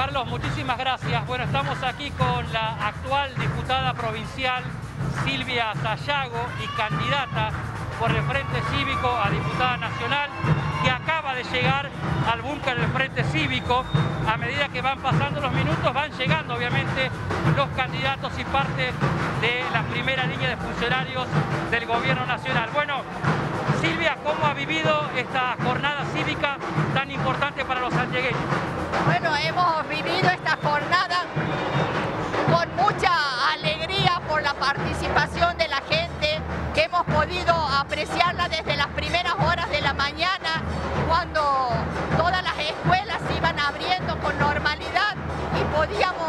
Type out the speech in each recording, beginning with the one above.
Carlos, muchísimas gracias. Bueno, estamos aquí con la actual diputada provincial Silvia Sayago y candidata por el Frente Cívico a diputada nacional que acaba de llegar al búnker del Frente Cívico. A medida que van pasando los minutos van llegando obviamente los candidatos y parte de la primera línea de funcionarios del gobierno nacional. Bueno, Silvia, ¿cómo ha vivido esta jornada cívica tan importante para los santiagueños? Bueno, hemos vivido esta jornada con mucha alegría por la participación de la gente, que hemos podido apreciarla desde las primeras horas de la mañana, cuando todas las escuelas se iban abriendo con normalidad y podíamos,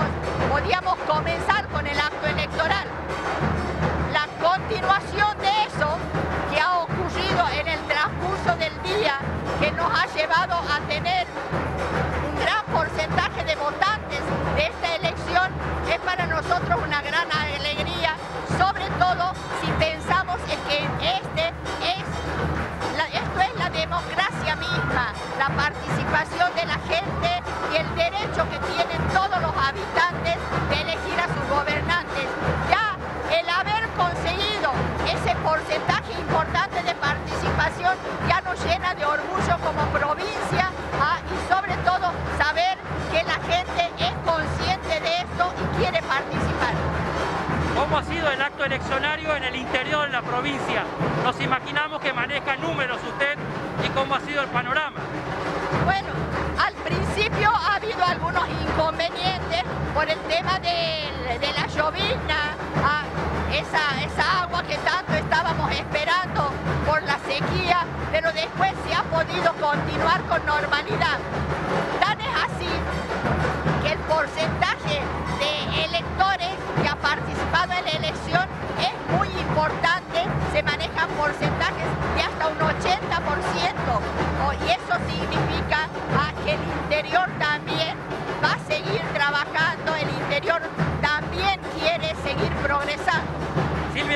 podíamos comenzar con el acto electoral. La continuación de eso que ha ocurrido en el transcurso del día, que nos ha llevado a tener de votantes de esta elección, es para nosotros una gran alegría, sobre todo si pensamos en que este es esto es la democracia misma, la participación de la gente y el derecho que tienen todos los habitantes de elegir a sus gobernantes. Ya el haber conseguido ese porcentaje quiere participar. ¿Cómo ha sido el acto eleccionario en el interior de la provincia? Nos imaginamos que maneja números usted y cómo ha sido el panorama. Bueno, al principio ha habido algunos inconvenientes por el tema de, la llovizna, ah, esa, esa agua que tanto estábamos esperando por la sequía, pero después se ha podido continuar con normalidad.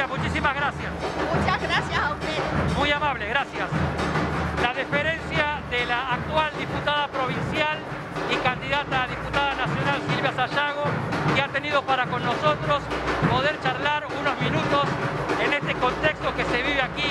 Muchísimas gracias. Muchas gracias a usted. Muy amable, gracias. La deferencia de la actual diputada provincial y candidata a diputada nacional Silvia Sayago, que ha tenido para con nosotros poder charlar unos minutos en este contexto que se vive aquí